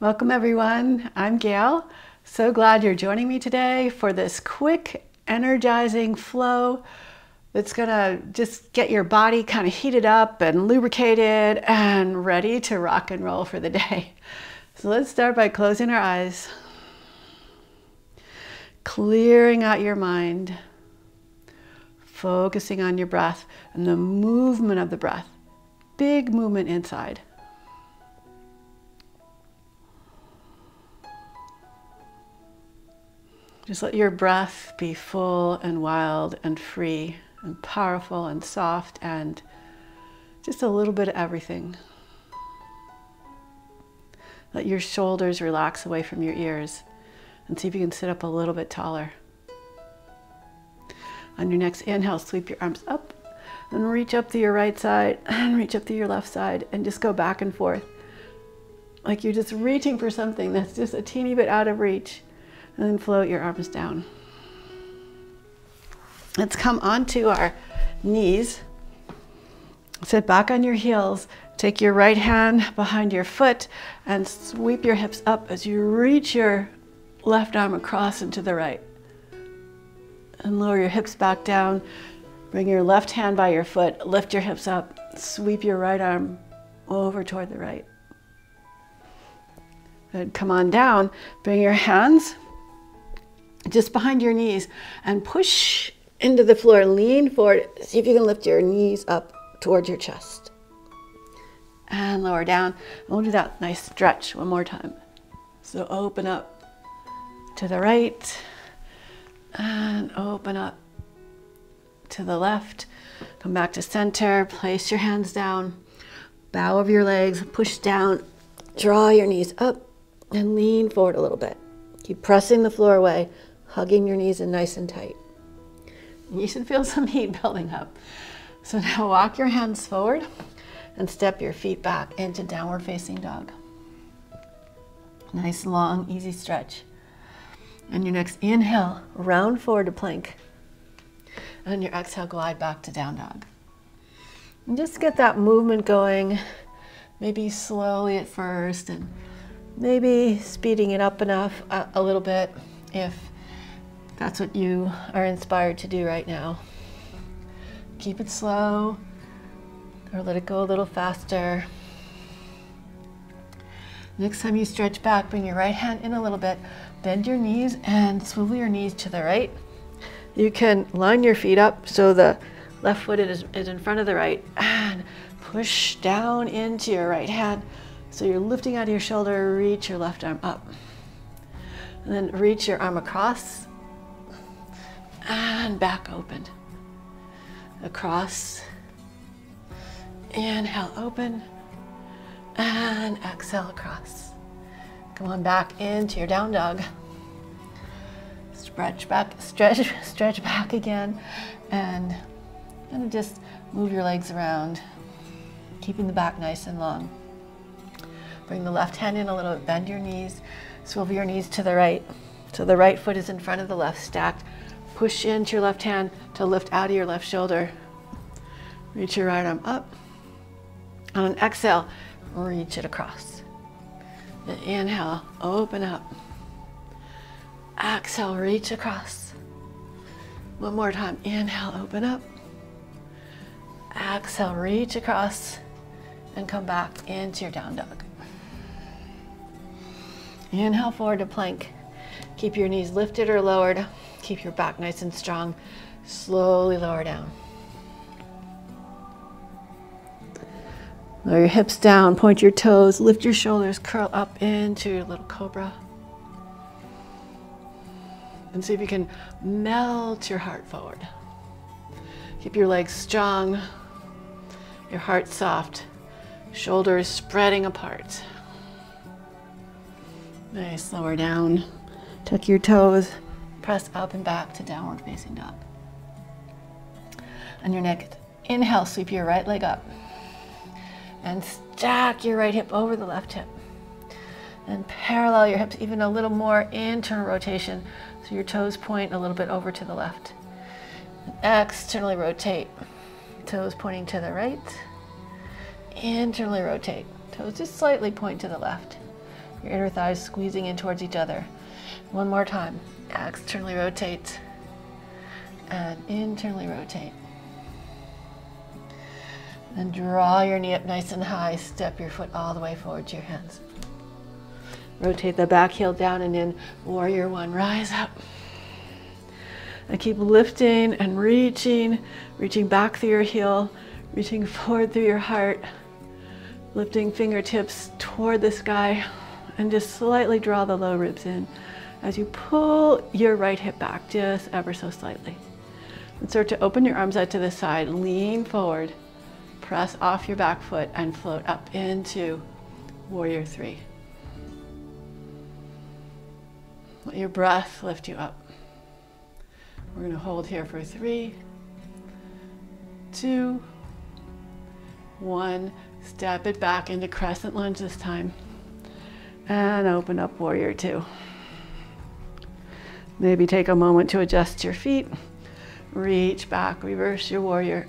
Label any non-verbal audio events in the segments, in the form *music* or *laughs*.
Welcome everyone. I'm Gayle. So glad you're joining me today for this quick, energizing flow that's gonna just get your body kind of heated up and lubricated and ready to rock and roll for the day. So let's start by closing our eyes, clearing out your mind, focusing on your breath and the movement of the breath. Big movement inside. Just let your breath be full and wild and free and powerful and soft and just a little bit of everything. Let your shoulders relax away from your ears and see if you can sit up a little bit taller. On your next inhale, sweep your arms up and reach up to your right side *laughs* and reach up to your left side and just go back and forth. Like you're just reaching for something that's just a teeny bit out of reach and then float your arms down. Let's come onto our knees. Sit back on your heels. Take your right hand behind your foot and sweep your hips up as you reach your left arm across into the right. And lower your hips back down. Bring your left hand by your foot. Lift your hips up. Sweep your right arm over toward the right. Good. Come on down. Bring your hands just behind your knees and push into the floor. Lean forward. See if you can lift your knees up towards your chest. And lower down. And we'll do that nice stretch one more time. So open up to the right and open up to the left. Come back to center. Place your hands down. Bow of your legs. Push down. Draw your knees up and lean forward a little bit. Keep pressing the floor away hugging your knees in nice and tight. You should feel some heat building up. So now walk your hands forward and step your feet back into downward facing dog. Nice long, easy stretch. And your next inhale, round forward to plank. And your exhale, glide back to down dog. And just get that movement going, maybe slowly at first, and maybe speeding it up enough a, a little bit if that's what you are inspired to do right now. Keep it slow or let it go a little faster. Next time you stretch back, bring your right hand in a little bit, bend your knees and swivel your knees to the right. You can line your feet up so the left foot is, is in front of the right and push down into your right hand. So you're lifting out of your shoulder, reach your left arm up. And then reach your arm across Ah, and back open. Across. Inhale, open. And exhale across. Come on back into your down dog. Stretch back, stretch, *laughs* stretch back again. And, and just move your legs around, keeping the back nice and long. Bring the left hand in a little bit, bend your knees, swivel your knees to the right. So the right foot is in front of the left, stacked Push into your left hand to lift out of your left shoulder. Reach your right arm up. On an exhale, reach it across. Then inhale, open up. Exhale, reach across. One more time. Inhale, open up. Exhale, reach across and come back into your down dog. Inhale forward to plank. Keep your knees lifted or lowered. Keep your back nice and strong. Slowly lower down. Lower your hips down, point your toes, lift your shoulders, curl up into your little cobra. And see if you can melt your heart forward. Keep your legs strong, your heart soft, shoulders spreading apart. Nice, lower down. Tuck your toes, press up and back to downward facing dog. On your next inhale, sweep your right leg up and stack your right hip over the left hip. And parallel your hips even a little more internal rotation so your toes point a little bit over to the left. And externally rotate. Toes pointing to the right. Internally rotate. Toes just slightly point to the left. Your inner thighs squeezing in towards each other. One more time. Externally rotate and internally rotate. And draw your knee up nice and high. Step your foot all the way forward to your hands. Rotate the back heel down and in. Warrior one. Rise up. And keep lifting and reaching, reaching back through your heel, reaching forward through your heart, lifting fingertips toward the sky, and just slightly draw the low ribs in as you pull your right hip back just ever so slightly. And start to open your arms out to the side, lean forward, press off your back foot, and float up into warrior three. Let your breath lift you up. We're going to hold here for three, two, one. Step it back into crescent lunge this time. And open up warrior two. Maybe take a moment to adjust your feet. Reach back, reverse your warrior.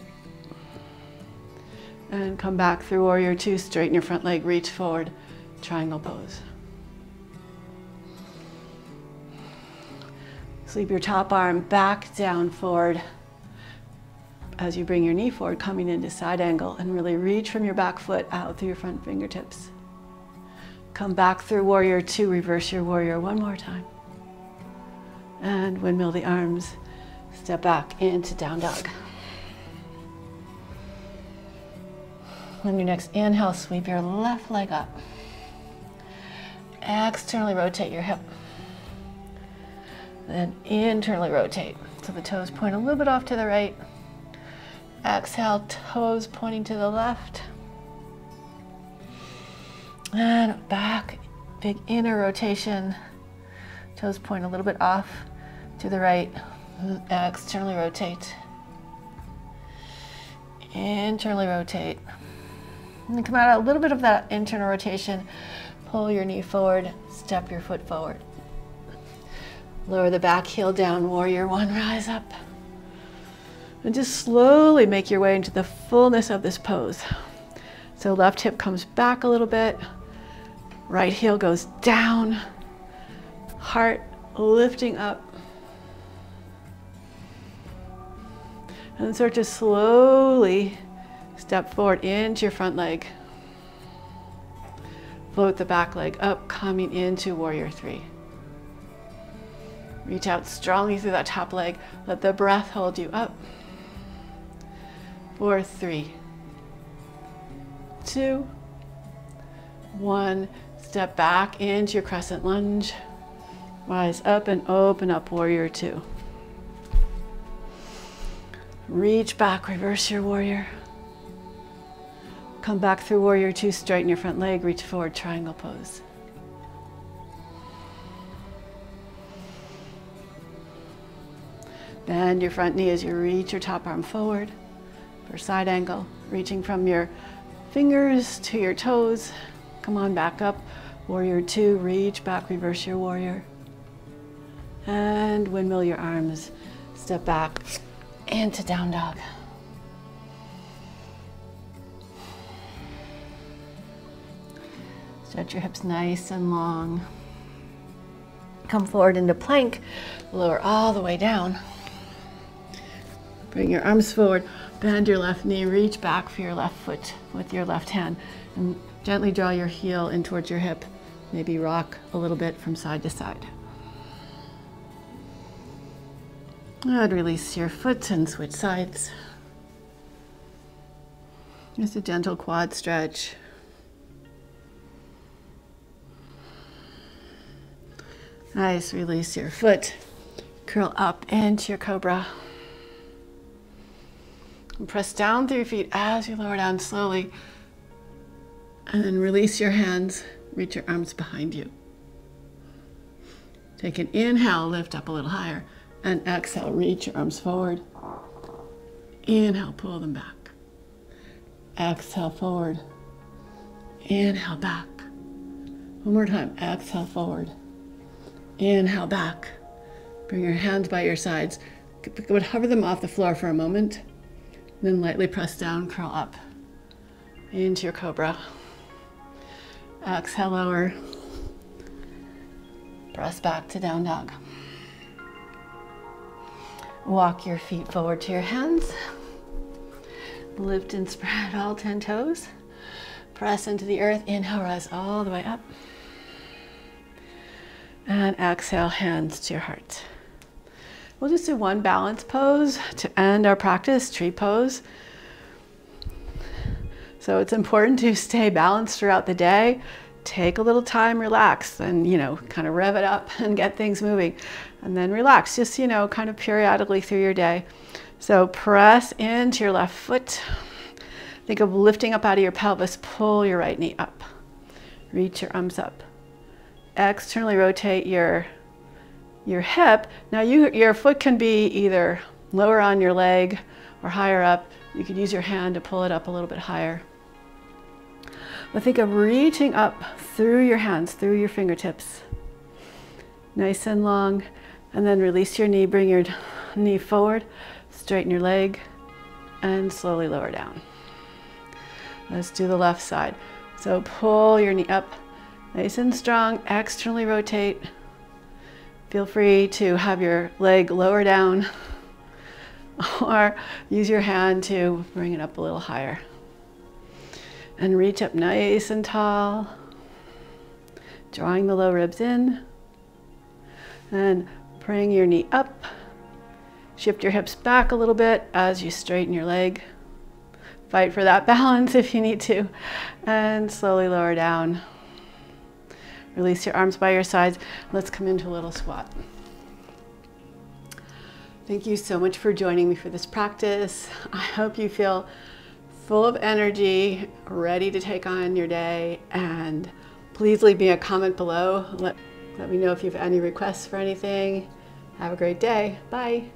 And come back through warrior two, straighten your front leg, reach forward, triangle pose. Sweep your top arm back down forward as you bring your knee forward, coming into side angle, and really reach from your back foot out through your front fingertips. Come back through warrior two, reverse your warrior one more time. And windmill the arms, step back into down dog. On your next inhale, sweep your left leg up. Externally rotate your hip. Then internally rotate. So the toes point a little bit off to the right. Exhale, toes pointing to the left. And back, big inner rotation. Toes point a little bit off to the right. Uh, externally rotate. Internally rotate. And then come out a little bit of that internal rotation. Pull your knee forward, step your foot forward. Lower the back heel down, warrior one, rise up. And just slowly make your way into the fullness of this pose. So left hip comes back a little bit, right heel goes down, heart lifting up. And start to slowly step forward into your front leg. Float the back leg up, coming into warrior three. Reach out strongly through that top leg. Let the breath hold you up. Four, three, two, one. Step back into your crescent lunge. Rise up and open up, warrior two. Reach back, reverse your warrior. Come back through warrior two, straighten your front leg, reach forward, triangle pose. Bend your front knee as you reach your top arm forward for side angle, reaching from your fingers to your toes. Come on, back up. Warrior two, reach back, reverse your warrior. And windmill your arms. Step back into down dog. Stretch your hips nice and long. Come forward into plank, lower all the way down. Bring your arms forward, bend your left knee, reach back for your left foot with your left hand, and gently draw your heel in towards your hip. Maybe rock a little bit from side to side. And release your foot and switch sides. Just a gentle quad stretch. Nice, release your foot. Curl up into your cobra. And press down through your feet as you lower down slowly. And then release your hands, reach your arms behind you. Take an inhale, lift up a little higher. And exhale, reach your arms forward. Inhale, pull them back. Exhale, forward. Inhale, back. One more time. Exhale, forward. Inhale, back. Bring your hands by your sides. Would hover them off the floor for a moment. Then lightly press down, curl up into your cobra. Exhale, lower. Press back to down dog. Walk your feet forward to your hands. Lift and spread all 10 toes. Press into the earth. Inhale, rise all the way up. And exhale, hands to your heart. We'll just do one balance pose to end our practice, tree pose. So it's important to stay balanced throughout the day. Take a little time, relax, and you know, kind of rev it up *laughs* and get things moving. And then relax, just you know, kind of periodically through your day. So press into your left foot. Think of lifting up out of your pelvis, pull your right knee up. Reach your arms up. Externally rotate your your hip. Now you, your foot can be either lower on your leg or higher up. You could use your hand to pull it up a little bit higher. But think of reaching up through your hands, through your fingertips. Nice and long. And then release your knee, bring your knee forward, straighten your leg, and slowly lower down. Let's do the left side. So pull your knee up, nice and strong, externally rotate. Feel free to have your leg lower down *laughs* or use your hand to bring it up a little higher. And reach up nice and tall, drawing the low ribs in. And bring your knee up. Shift your hips back a little bit as you straighten your leg. Fight for that *laughs* balance if you need to. And slowly lower down. Release your arms by your sides. Let's come into a little squat. Thank you so much for joining me for this practice. I hope you feel full of energy, ready to take on your day, and please leave me a comment below. Let, let me know if you have any requests for anything. Have a great day. Bye.